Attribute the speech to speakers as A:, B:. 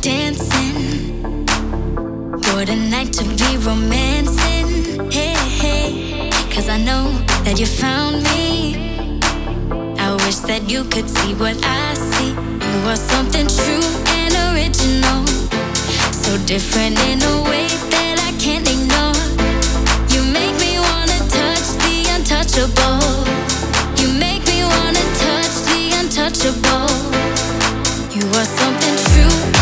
A: dancing. What a night to be romancing. Hey, hey, cause I know that you found me. I wish that you could see what I see. You are something true and original. So different in a way that I can't ignore. You make me wanna touch the untouchable. You make me wanna touch the untouchable. You are something true.